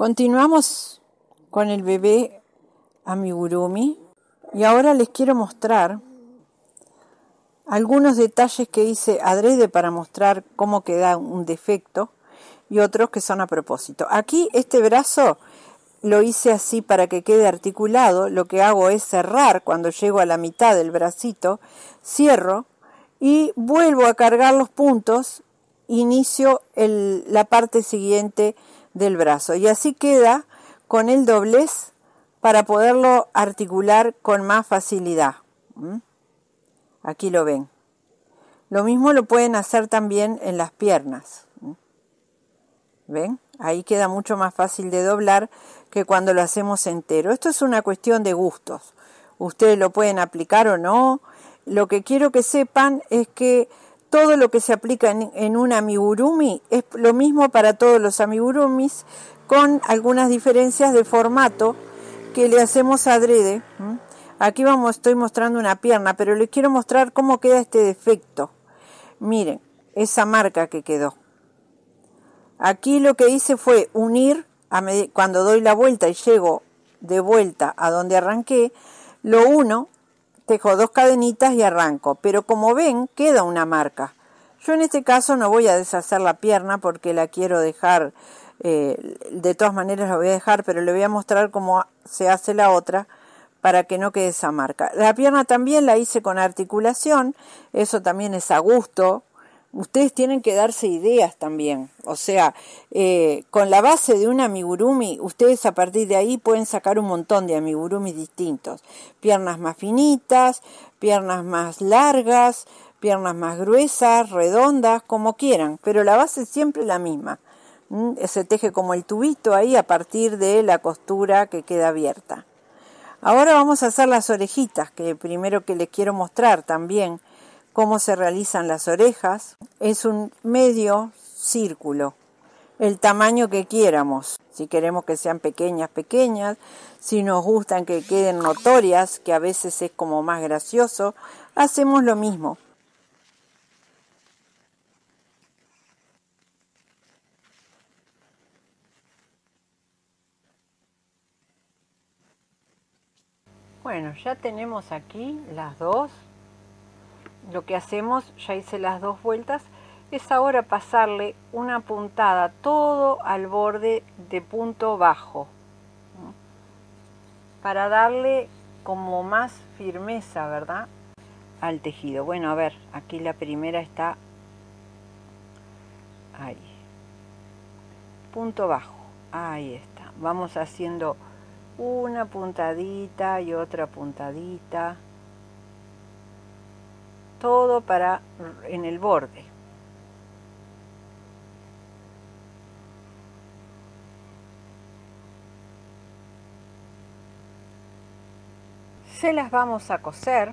Continuamos con el bebé amigurumi y ahora les quiero mostrar algunos detalles que hice adrede para mostrar cómo queda un defecto y otros que son a propósito. Aquí este brazo lo hice así para que quede articulado. Lo que hago es cerrar cuando llego a la mitad del bracito, cierro y vuelvo a cargar los puntos, inicio la parte siguiente del brazo y así queda con el doblez para poderlo articular con más facilidad. Aquí lo ven. Lo mismo lo pueden hacer también en las piernas. ¿Ven? Ahí queda mucho más fácil de doblar que cuando lo hacemos entero. Esto es una cuestión de gustos. Ustedes lo pueden aplicar o no. Lo que quiero que sepan es que todo lo que se aplica en, un amigurumi es lo mismo para todos los amigurumis, con algunas diferencias de formato que le hacemos adrede. Aquí vamos, estoy mostrando una pierna, pero les quiero mostrar cómo queda este defecto. Miren, esa marca que quedó. Aquí lo que hice fue unir, cuando doy la vuelta y llego de vuelta a donde arranqué, lo uno tejo dos cadenitas y arranco, pero como ven queda una marca. Yo en este caso no voy a deshacer la pierna porque la quiero dejar, eh, de todas maneras la voy a dejar, pero le voy a mostrar cómo se hace la otra para que no quede esa marca. La pierna también la hice con articulación, eso también es a gusto, ustedes tienen que darse ideas también. O sea, eh, con la base de un amigurumi, ustedes a partir de ahí pueden sacar un montón de amigurumis distintos. Piernas más finitas, piernas más largas, piernas más gruesas, redondas, como quieran. Pero la base es siempre la misma. Mm, se teje como el tubito ahí a partir de la costura que queda abierta. Ahora vamos a hacer las orejitas, que primero que les quiero mostrar también cómo se realizan las orejas. Es un medio círculo, el tamaño que quieramos. Si queremos que sean pequeñas, pequeñas. Si nos gustan que queden notorias, que a veces es como más gracioso, hacemos lo mismo. Bueno, ya tenemos aquí las dos lo que hacemos, ya hice las dos vueltas, es ahora pasarle una puntada todo al borde de punto bajo para darle como más firmeza, ¿verdad? Al tejido. Bueno, a ver, aquí la primera está ahí. Punto bajo, ahí está. Vamos haciendo una puntadita y otra puntadita todo para en el borde. Se las vamos a coser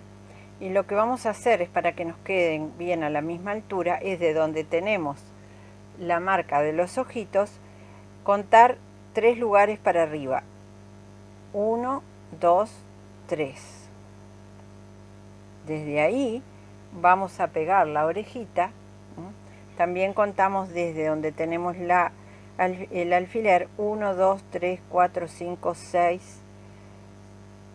y lo que vamos a hacer es para que nos queden bien a la misma altura, es de donde tenemos la marca de los ojitos, contar tres lugares para arriba. Uno, dos, tres. Desde ahí vamos a pegar la orejita. También contamos desde donde tenemos la, el alfiler 1, 2, 3, 4, 5, 6,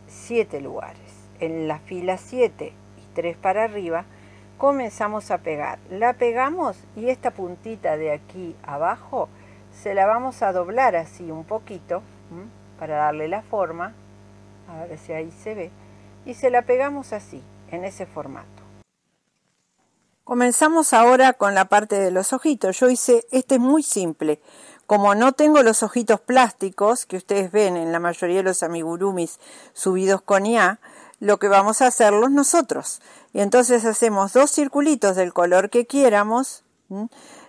7 lugares. En la fila 7 y 3 para arriba comenzamos a pegar. La pegamos y esta puntita de aquí abajo se la vamos a doblar así un poquito para darle la forma. A ver si ahí se ve. Y se la pegamos así, en ese formato. Comenzamos ahora con la parte de los ojitos. Yo hice, este es muy simple. Como no tengo los ojitos plásticos que ustedes ven en la mayoría de los amigurumis subidos con IA, lo que vamos a hacerlos nosotros. Y entonces hacemos dos circulitos del color que quieramos,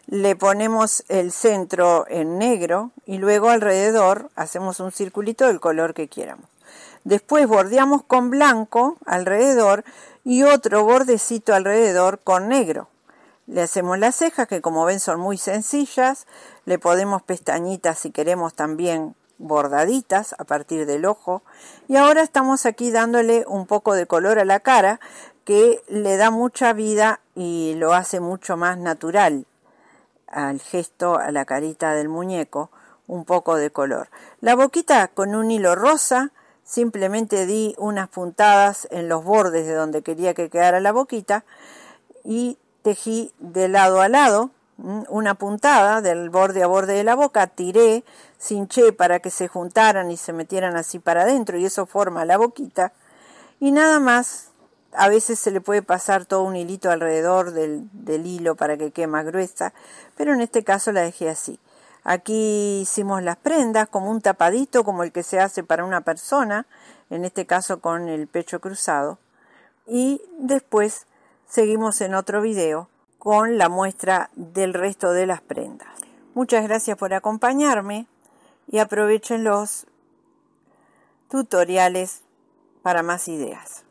le ponemos el centro en negro y luego alrededor hacemos un circulito del color que quieramos. Después bordeamos con blanco alrededor y otro bordecito alrededor con negro. Le hacemos las cejas, que como ven son muy sencillas. Le podemos pestañitas si queremos también bordaditas a partir del ojo. Y ahora estamos aquí dándole un poco de color a la cara, que le da mucha vida y lo hace mucho más natural al gesto, a la carita del muñeco, un poco de color. La boquita con un hilo rosa, simplemente di unas puntadas en los bordes de donde quería que quedara la boquita y tejí de lado a lado una puntada del borde a borde de la boca, tiré, cinché para que se juntaran y se metieran así para adentro y eso forma la boquita y nada más a veces se le puede pasar todo un hilito alrededor del, del, hilo para que quede más gruesa, pero en este caso la dejé así. Aquí hicimos las prendas como un tapadito como el que se hace para una persona, en este caso con el pecho cruzado. Y después seguimos en otro video con la muestra del resto de las prendas. Muchas gracias por acompañarme y aprovechen los tutoriales para más ideas.